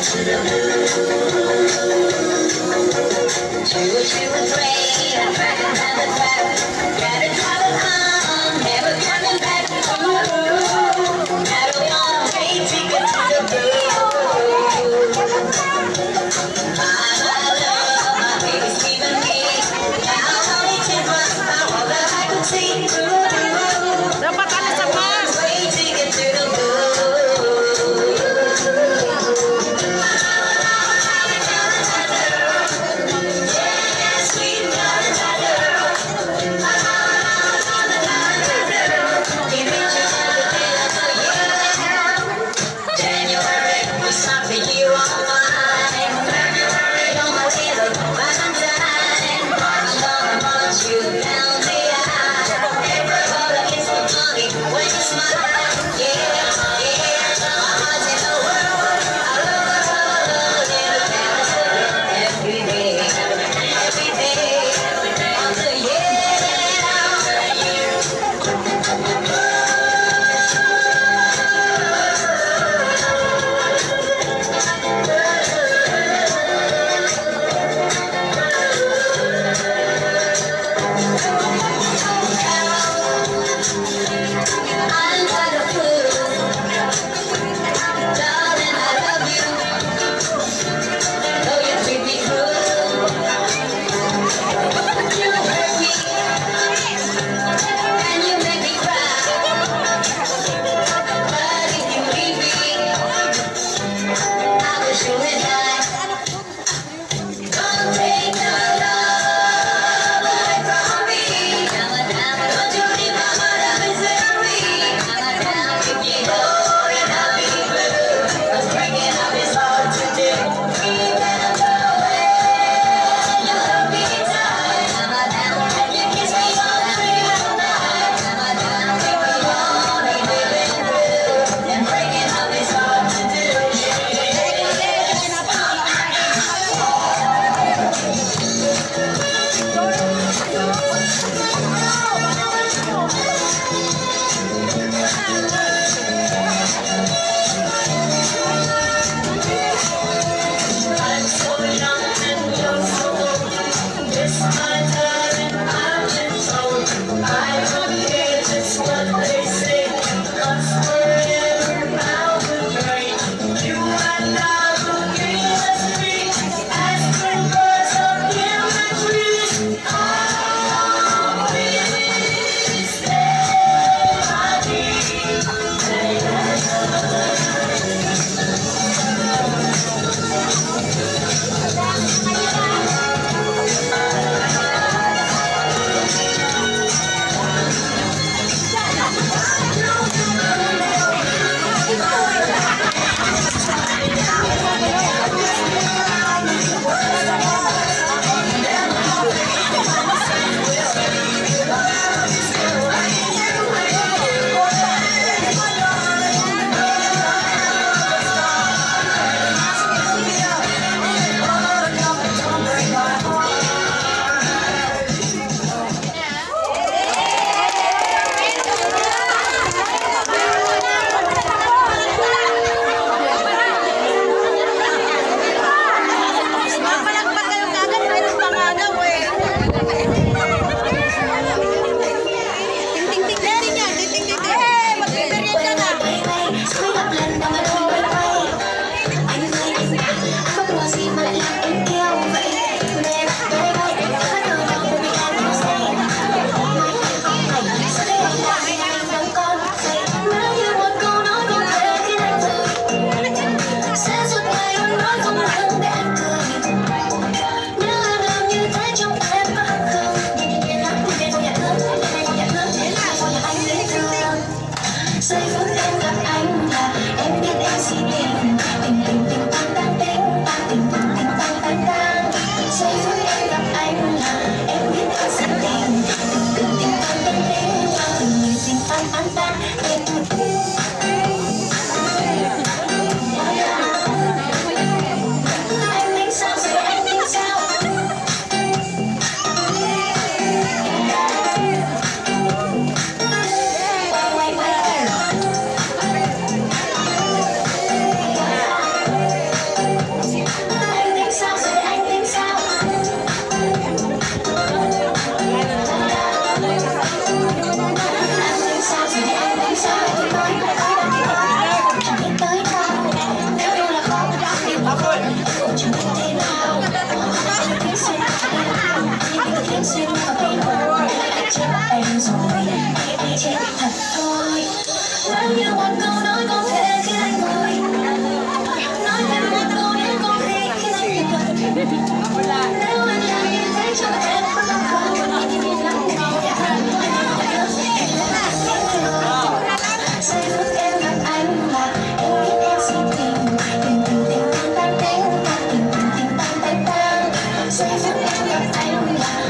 She was, she was great, I'm I'm back, I'm back. Got say rồi Nghĩ bị chết thật thôi Bao như một câu nói có thể khiến anh vui Nói thêm một câu đến có thể khiến anh hiểu Nếu anh làm như thế cho em không không Say phút em gặp anh là em biết em xin tình Tình tình tình tăng tăng Tình tình tình tăng tăng tăng Say em gặp anh là